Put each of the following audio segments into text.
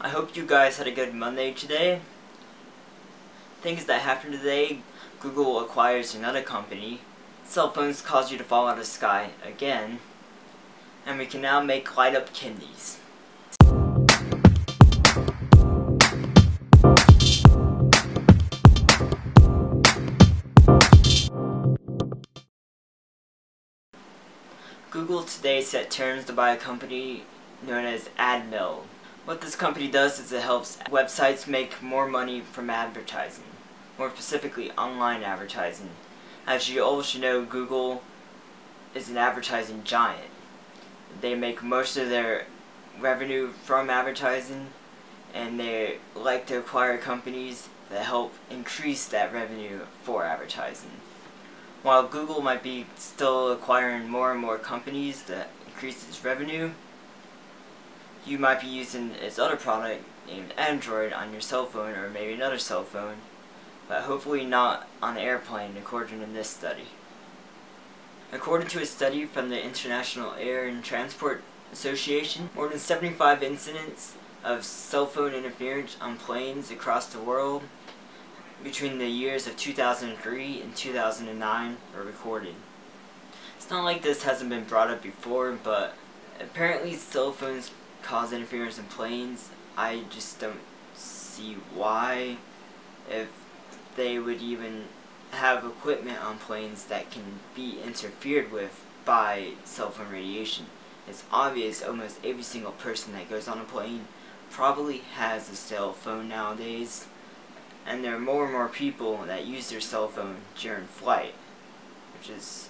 I hope you guys had a good Monday today. Things that happened today, Google acquires another company, cell phones cause you to fall out of the sky again, and we can now make light up kidneys. Google today set terms to buy a company known as Admeld. What this company does is it helps websites make more money from advertising, more specifically online advertising. As you all should know, Google is an advertising giant. They make most of their revenue from advertising and they like to acquire companies that help increase that revenue for advertising. While Google might be still acquiring more and more companies that increase its revenue, you might be using its other product named Android on your cell phone or maybe another cell phone, but hopefully not on an airplane according to this study. According to a study from the International Air and Transport Association, more than 75 incidents of cell phone interference on planes across the world between the years of 2003 and 2009 were recorded. It's not like this hasn't been brought up before, but apparently cell phones cause interference in planes. I just don't see why if they would even have equipment on planes that can be interfered with by cell phone radiation. It's obvious almost every single person that goes on a plane probably has a cell phone nowadays and there are more and more people that use their cell phone during flight which is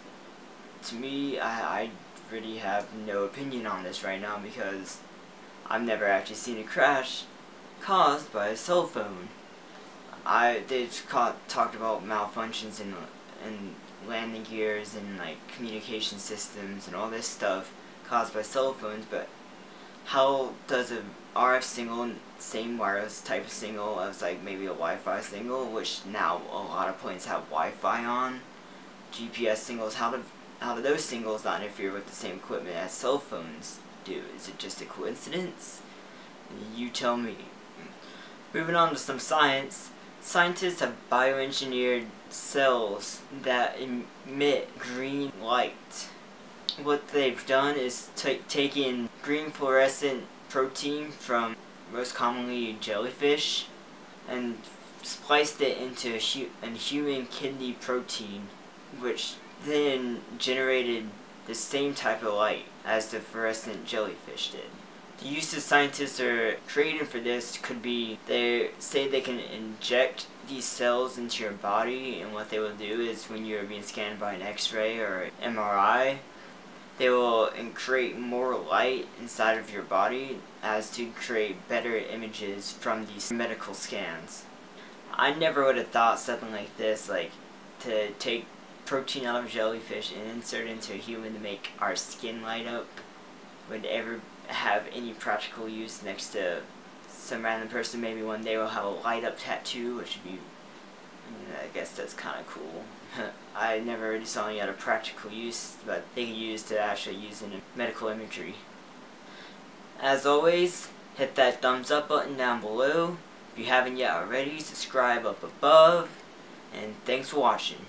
to me I, I really have no opinion on this right now because I've never actually seen a crash caused by a cell phone. I they've caught, talked about malfunctions in in landing gears and like communication systems and all this stuff caused by cell phones, but how does a RF signal, same wireless type of signal as like maybe a Wi-Fi signal, which now a lot of planes have Wi-Fi on, GPS signals, how do how do those signals not interfere with the same equipment as cell phones? Do? Is it just a coincidence? You tell me. Moving on to some science. Scientists have bioengineered cells that emit green light. What they've done is taken green fluorescent protein from most commonly jellyfish and spliced it into a, hu a human kidney protein which then generated the same type of light as the fluorescent jellyfish did. The uses scientists are creating for this could be they say they can inject these cells into your body and what they will do is when you're being scanned by an x-ray or MRI they will create more light inside of your body as to create better images from these medical scans. I never would have thought something like this like to take protein out of jellyfish and insert into a human to make our skin light up would ever have any practical use next to some random person maybe one day we'll have a light up tattoo which would be mm, I guess that's kind of cool. I never really saw any other practical use but they can use to actually use in medical imagery. As always, hit that thumbs up button down below. If you haven't yet already, subscribe up above. And thanks for watching.